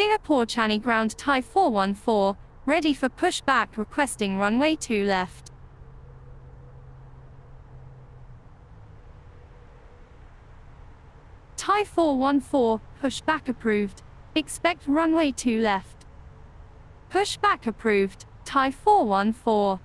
Singapore Changi ground Thai 414, ready for pushback requesting runway 2 left. Thai 414, pushback approved. Expect runway 2 left. Pushback approved, Thai 414.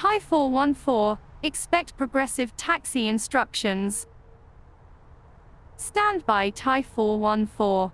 Thai 414, expect progressive taxi instructions. Stand by Thai 414.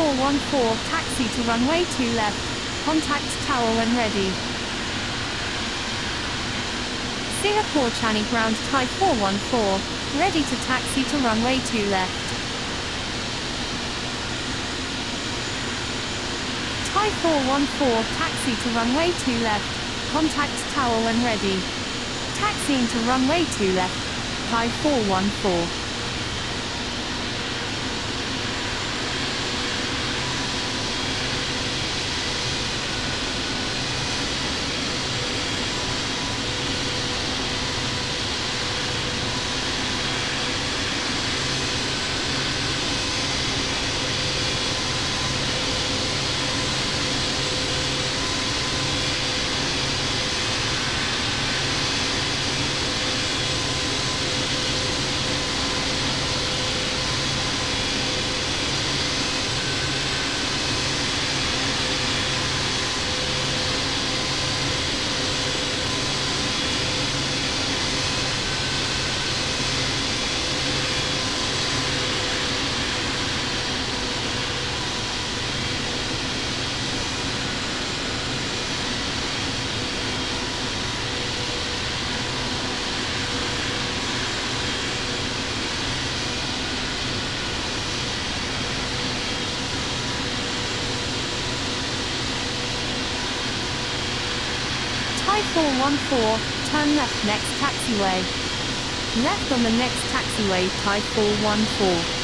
414, taxi to runway 2 left. Contact tower when ready. Singapore Changi ground Thai 414, ready to taxi to runway 2 left. Thai 414, taxi to runway 2 left. Contact tower when ready. Taxiing to runway 2 left. Thai 414. Thai 414, turn left next taxiway. Left on the next taxiway, Thai 414.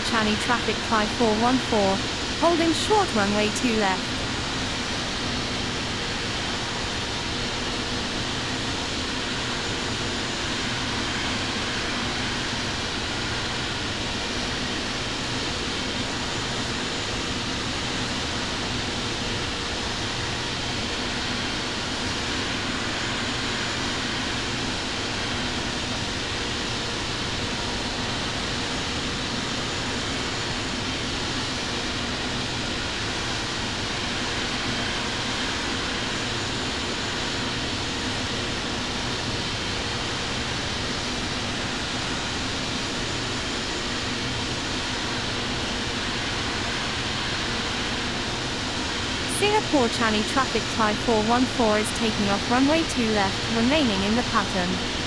Changi traffic 5414, holding short runway 2 left. Singapore Changi traffic Thai 414 is taking off runway 2 left, remaining in the pattern.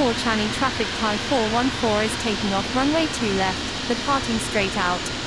Changi traffic Thai 414 is taking off runway 2 left, departing straight out.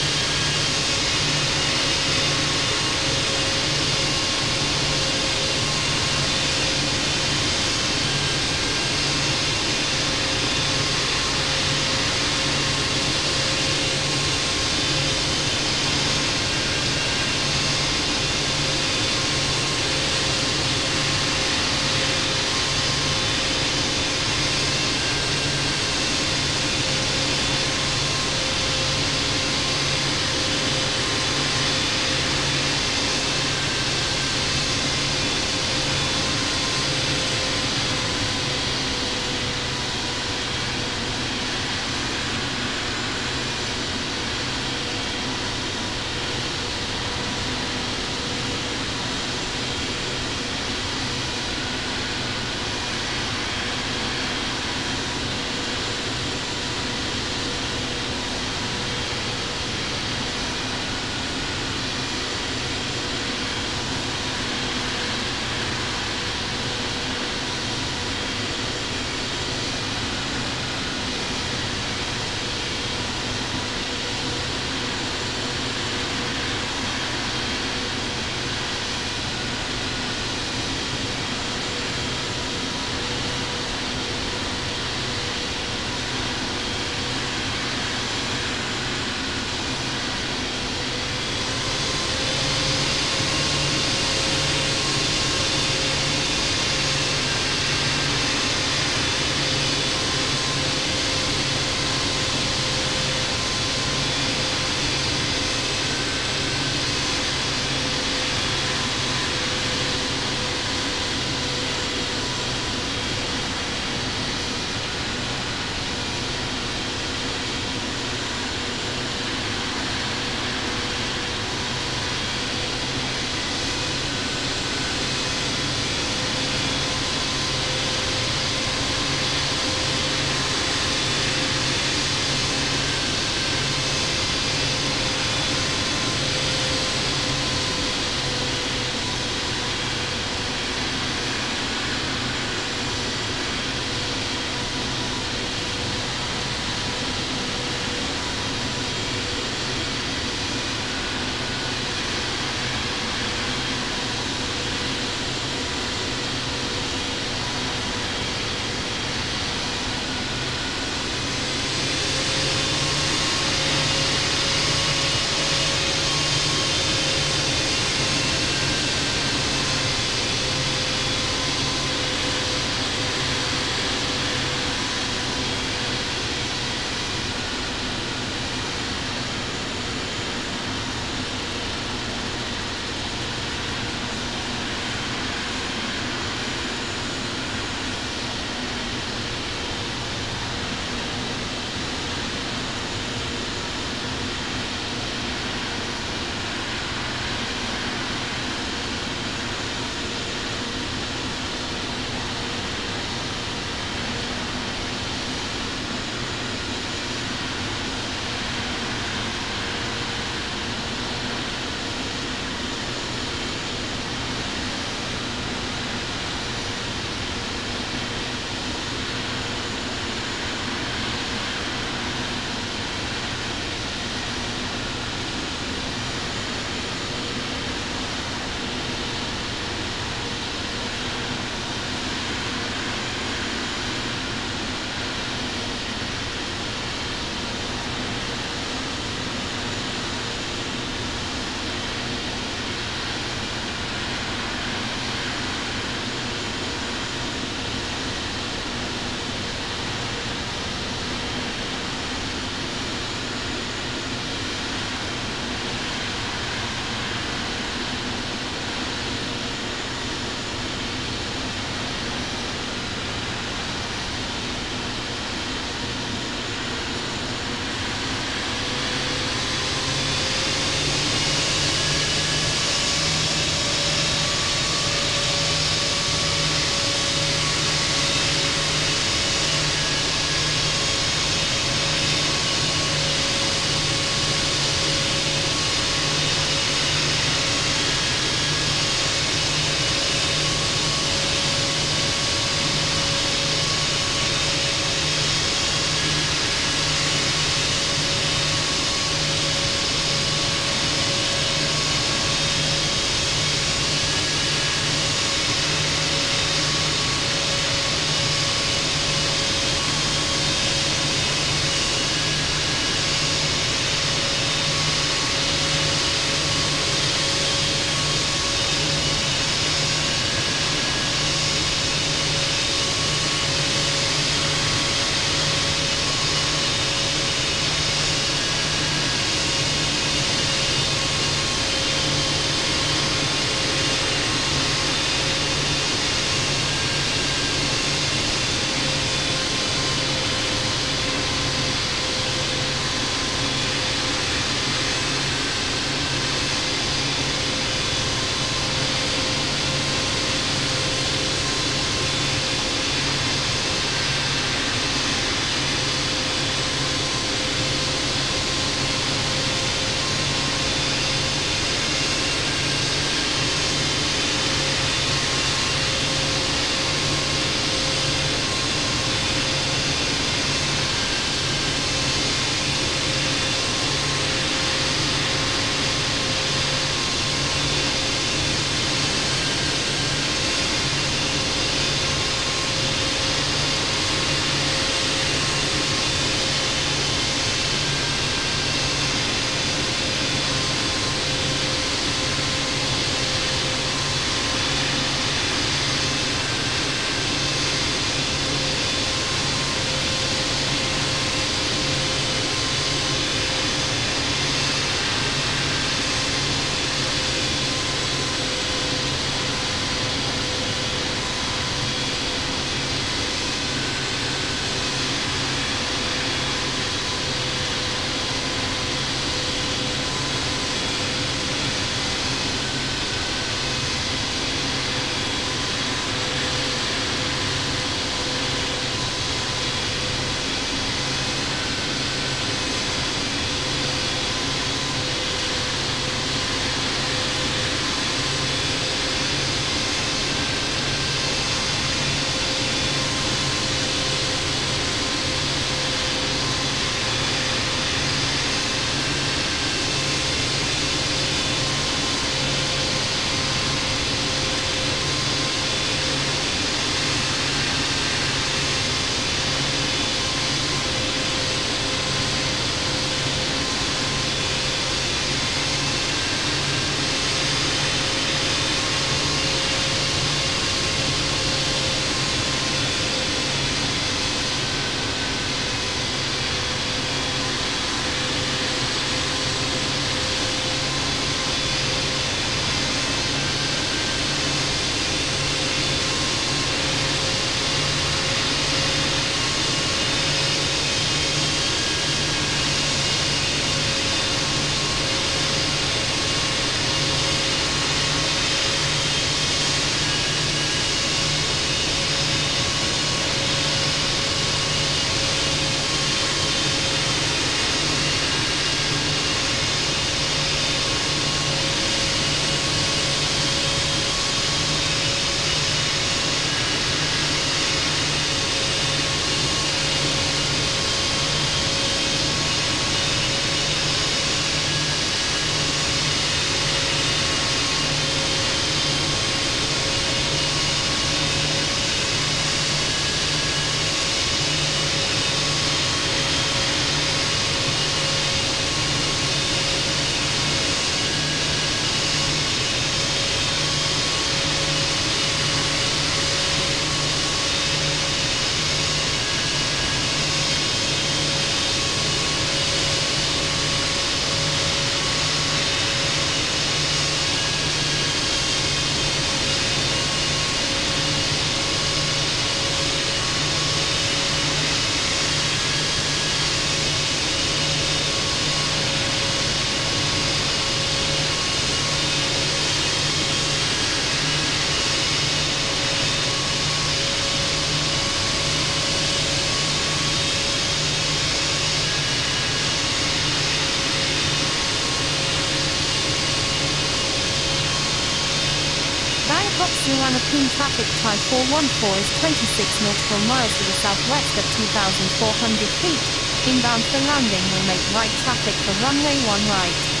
Suvarnabhumi traffic Thai 414 is 26 nautical miles to the southwest at 2,400 feet. Inbound for landing will make right traffic for runway 1 right.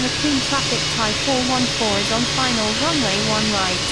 Suvarnabhumi traffic Thai 414 is on final runway 1 right.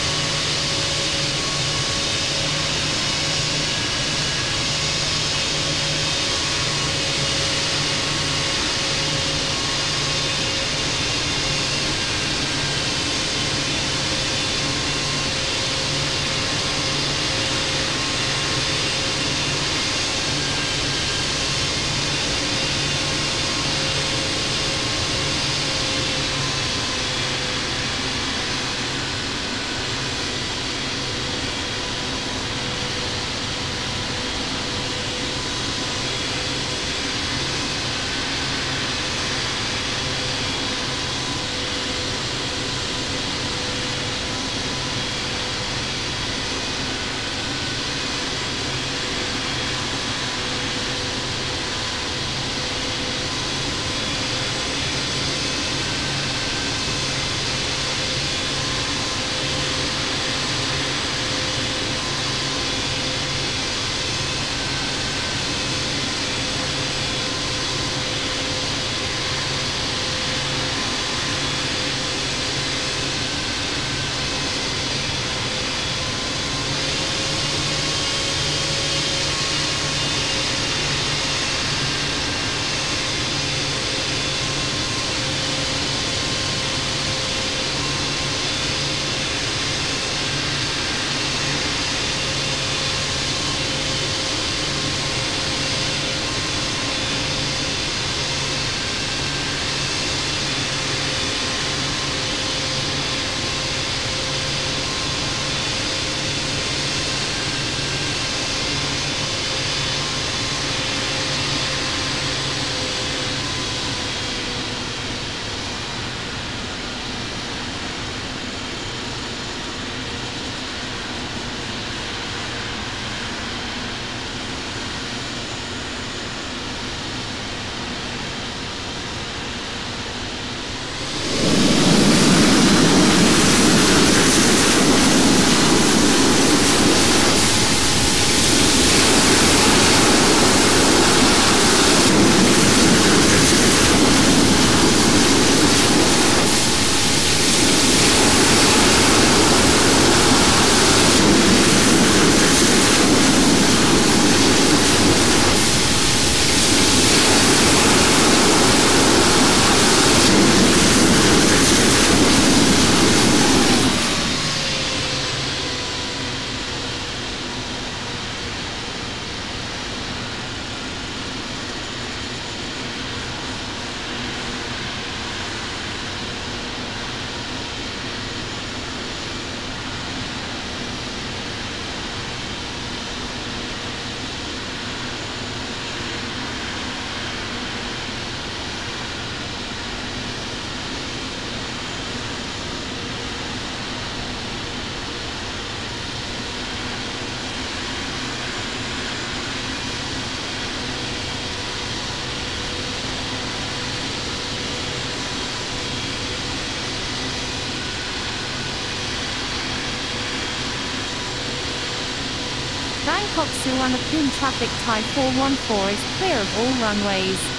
Traffic Thai 414 is clear of all runways.